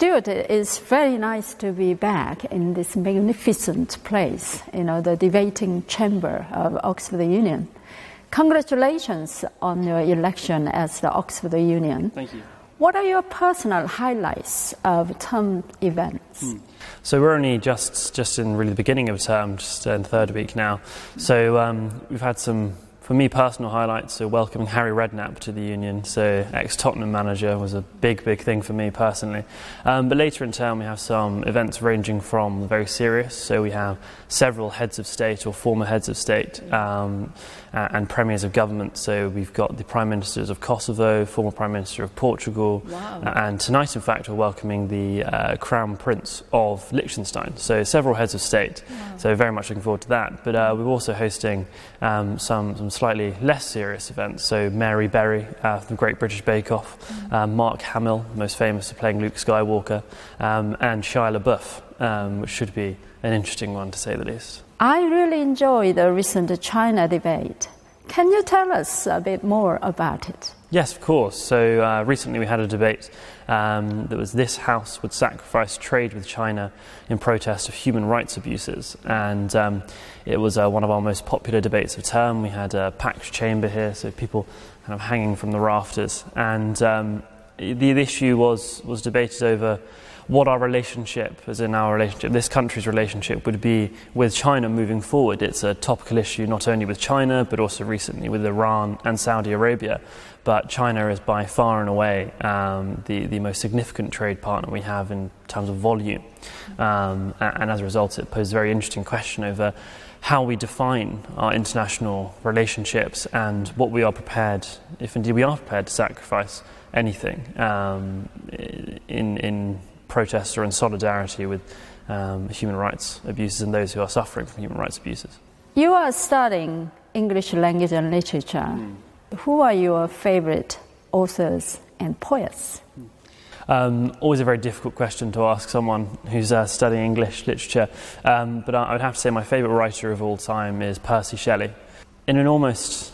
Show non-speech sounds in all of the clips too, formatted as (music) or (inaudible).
Stuart, it's very nice to be back in this magnificent place, you know, the debating chamber of Oxford Union. Congratulations on your election as the Oxford Union. Thank you. What are your personal highlights of term events? Hmm. So we're only just just in really the beginning of term, just in third week now. So um, we've had some for me, personal highlights so welcoming Harry Redknapp to the union. So, ex Tottenham manager was a big, big thing for me personally. Um, but later in term, we have some events ranging from the very serious. So, we have several heads of state or former heads of state um, and premiers of government. So, we've got the prime ministers of Kosovo, former prime minister of Portugal, wow. and tonight, in fact, we're welcoming the uh, crown prince of Liechtenstein. So, several heads of state. Wow. So, very much looking forward to that. But uh, we're also hosting um, some, some slightly less serious events. So Mary Berry uh, from the Great British Bake Off, um, Mark Hamill, most famous for playing Luke Skywalker, um, and Shia LaBeouf, um, which should be an interesting one to say the least. I really enjoyed the recent China debate. Can you tell us a bit more about it? Yes, of course. So uh, recently we had a debate um, that was this House would sacrifice trade with China in protest of human rights abuses. And um, it was uh, one of our most popular debates of term. We had a packed chamber here, so people kind of hanging from the rafters. And um, the, the issue was, was debated over what our relationship, as in our relationship, this country's relationship would be with China moving forward. It's a topical issue not only with China, but also recently with Iran and Saudi Arabia. But China is by far and away um, the, the most significant trade partner we have in terms of volume. Um, and, and as a result, it poses a very interesting question over how we define our international relationships and what we are prepared, if indeed we are prepared to sacrifice anything um, in, in protest or in solidarity with um, human rights abuses and those who are suffering from human rights abuses. You are studying English language and literature. Mm. Who are your favorite authors and poets? Um, always a very difficult question to ask someone who's uh, studying English literature, um, but I would have to say my favourite writer of all time is Percy Shelley. In an almost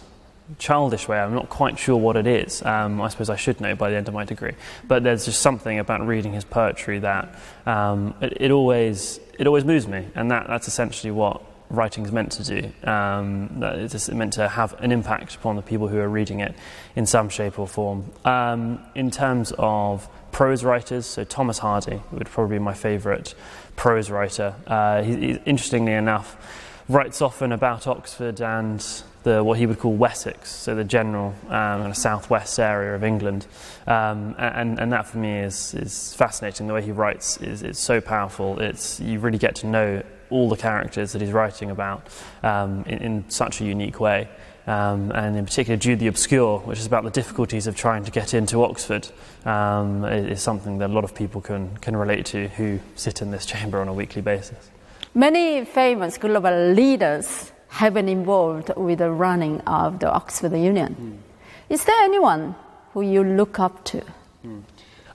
childish way. I'm not quite sure what it is. Um, I suppose I should know by the end of my degree. But there's just something about reading his poetry that um, it, it, always it always moves me, and that, that's essentially what writing is meant to do. Um, it's meant to have an impact upon the people who are reading it in some shape or form. Um, in terms of prose writers, so Thomas Hardy would probably be my favourite prose writer. Uh, he, he, interestingly enough, writes often about Oxford and the, what he would call Wessex, so the general um, kind of southwest area of England. Um, and, and that for me is, is fascinating. The way he writes is, is so powerful. It's, you really get to know all the characters that he's writing about um, in, in, such a unique way. Um, and in particular, Jude the Obscure, which is about the difficulties of trying to get into Oxford, um, is something that a lot of people can, can relate to who sit in this (laughs) chamber on a weekly basis. Many famous global leaders have been involved with the running of the Oxford Union. Mm. Is there anyone who you look up to? Mm.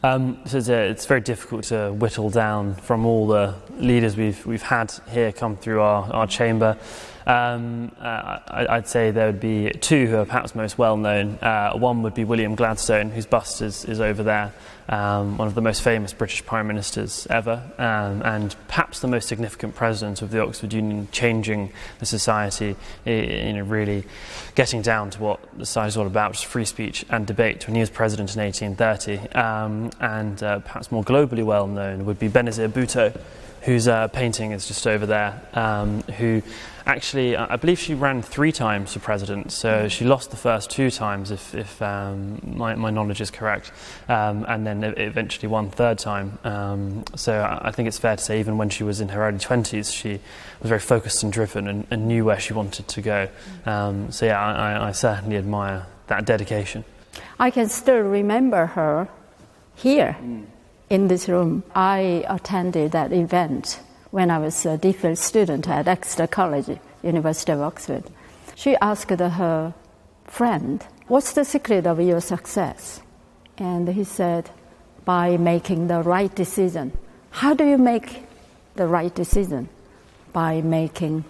Um, so it's, uh, it's, very difficult to whittle down from all the leaders we've, we've had here come through our, our chamber. Um, uh, I, would say there would be two who are perhaps most well known. Uh, one would be William Gladstone, whose bust is, is over there, um, one of the most famous British Prime Ministers ever, um, and perhaps the most significant president of the Oxford Union, changing the society, you know, really getting down to what the society is all about, just free speech and debate, when he was president in 1830. Um, and uh, perhaps more globally well known would be Benazir Bhutto whose uh, painting is just over there, um, who actually, I believe she ran three times for president, so she lost the first two times, if, if um, my, my, knowledge is correct, um, and then eventually won third time. Um, so I think it's fair to say, even when she was in her early 20s, she was very focused and driven and, and knew where she wanted to go. Um, so yeah, I, I certainly admire that dedication. I can still remember her here. Mm in this room. I attended that event when I was a DPhil student at Exeter College, University of Oxford. She asked her friend, What's the secret of your success? And he said, By making the right decision. How do you make the right decision? By making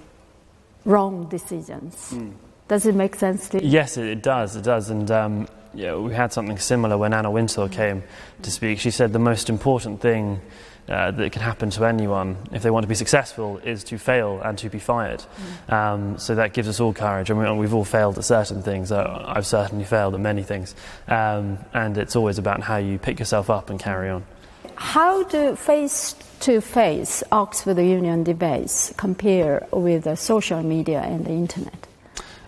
wrong decisions. Mm. Does it make sense to you? Yes, it does. It does. And um, yeah, we had something similar when Anna Wintour came to speak. She said the most important thing uh, that can happen to anyone if they want to be successful is to fail and to be fired. Mm. Um, so that gives us all courage. I mean, we've all failed at certain things. I've certainly failed at many things. Um, and it's always about how you pick yourself up and carry on. How do face to face Oxford Union debates compare with the social media and the internet?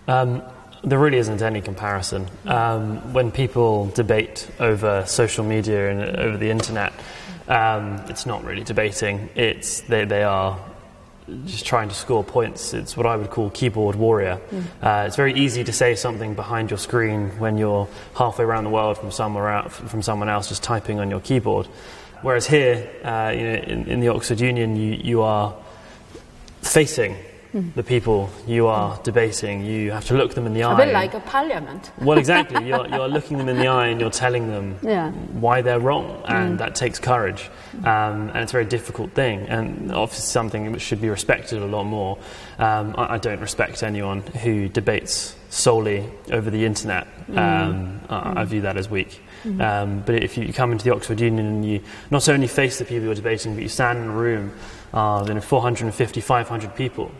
Um, there really isn't any comparison. Um, when people debate over social media and over the internet, um, it's not really debating. It's they, they are just trying to score points. It's what I would call keyboard warrior. Mm. Uh, it's very easy to say something behind your screen when you're halfway around the world from somewhere out, from someone else just typing on your keyboard. Whereas here, uh, you know, in, in, the Oxford Union, you, you are facing mm. the people you are mm. debating. You have to look them in the eye. A bit like a parliament. (laughs) well, exactly. You're, you're looking them in the eye and you're telling them yeah. why they're wrong, and mm. that takes courage. Um, and it's a very difficult thing, and obviously something which should be respected a lot more. Um, I, I, don't respect anyone who debates solely over the internet. Mm. Um, I, I, view that as weak. Mm-hmm. Um, but if you come into the Oxford Union and you not only face the people you're debating, but you stand in a room uh, of 450, 500 people,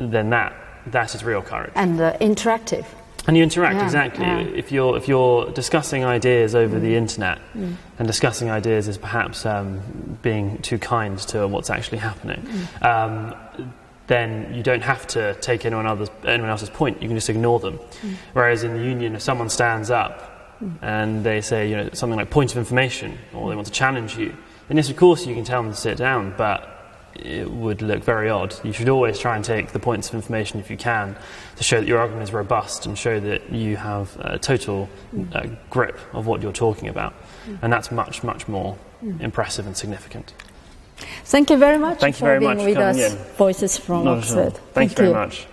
then that that is real courage. And uh, interactive. And you interact yeah, exactly. Yeah. If you're if you're discussing ideas over mm. the internet, mm. and discussing ideas is perhaps um, being too kind to what's actually happening. Mm. Um, then you don't have to take anyone, other's, anyone else's point. You can just ignore them. Mm. Whereas in the union, if someone stands up mm. and they say you know something like point of information, or they want to challenge you, then yes, of course you can tell them to sit down, but it would look very odd. You should always try and take the points of information if you can to show that your argument is robust and show that you have a total uh, grip of what you're talking about. And that's much, much more impressive and significant. Thank you very much Thank for very being much with us, in. Voices from Not Oxford. Thank, Thank, you very much.